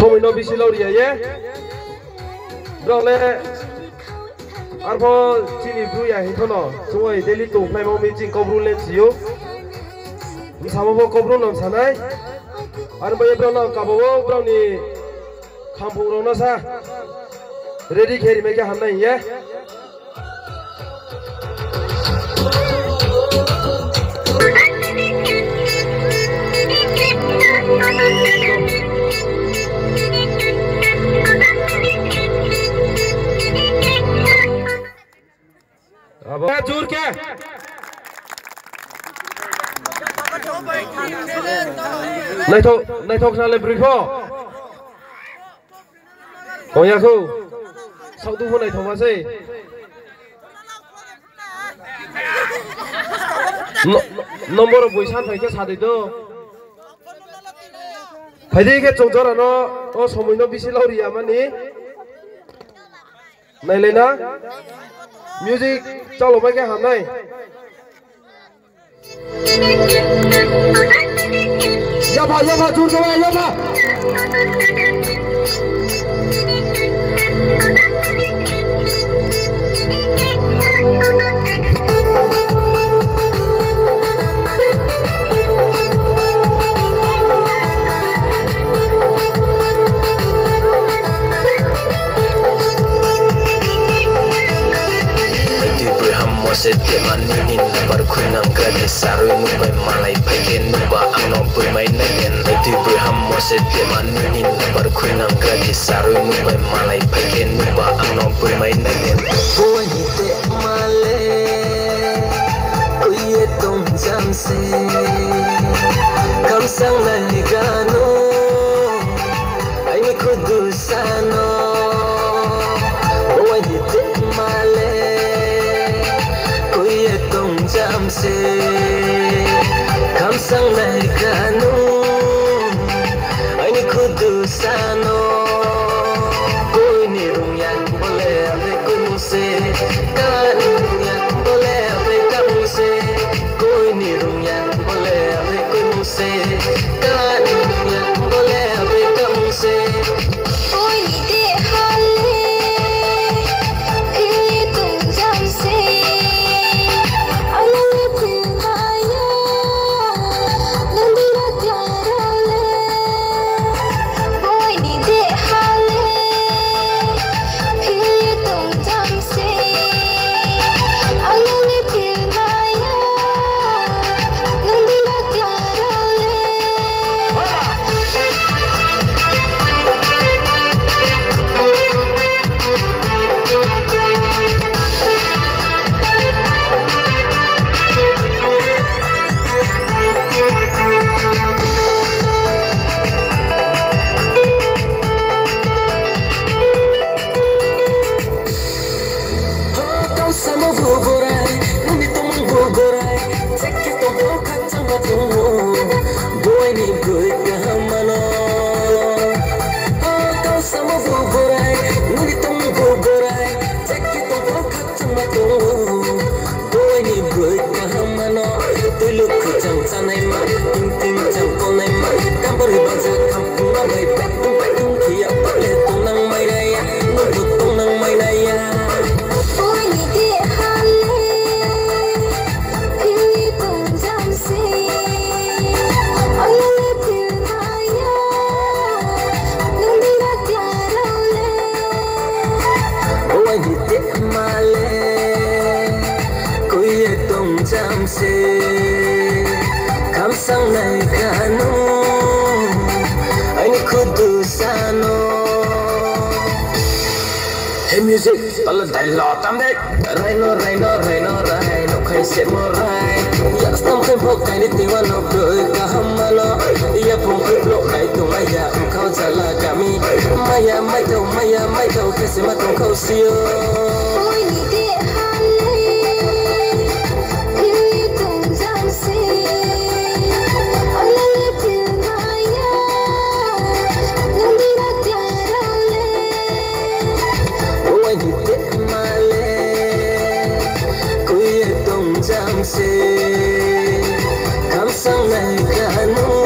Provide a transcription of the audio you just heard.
समयनो बिसि है ये दले आरबो चिनि ब्रुया हिथनो जोङै डेलि दंफ्लाइमाव मिटिं कब्रु लेन्सियो सामबो कब्रु नाम सानाय आरो बै ब्राउनाव गाबावो ब्राउननि खामफुंरावनो सा रेडि खेरि मेगे हामनाय ये Thank you. Này thô, này Naithok naithok sa le brifo. Koya khu. Sau tu phun naithok ma se. Nombor boisan phai ke sadai do. Phai de ke chong jora no o somoi no bisi lauri amani. Nai le na. Music chalo mai ke ham nai. Thank you. ये बा ये बा दूर से ये बा teman ni bar khunam gade saroi nu bai malai phaike nu ba angno bui mai na gen tu bu ham mo se teman ni bar khunam gade saroi nu bai malai phaike nu ba angno bui mai na se Kam sang na ligano Ay mi kudu sano Koy ni rung yang boleh ave koy muse Kan rung yang boleh ave kan muse Koy ni rung yang boleh ave koy muse মতো đi tết mà lê Cô ye tông chăm se Khám sang này cả nô Anh kudu sano Hey music, tala dai lo tam dek Rai no, rai no, rai no, rai no Khai se mo rai Ya stam khai phok kai ni tiwa no Doi ka hamalo Ya pong kut lo khai tu maya Khao chala kami Maya mai tau, maya mai tau Kese ma tong khao siyo हम समय कहनू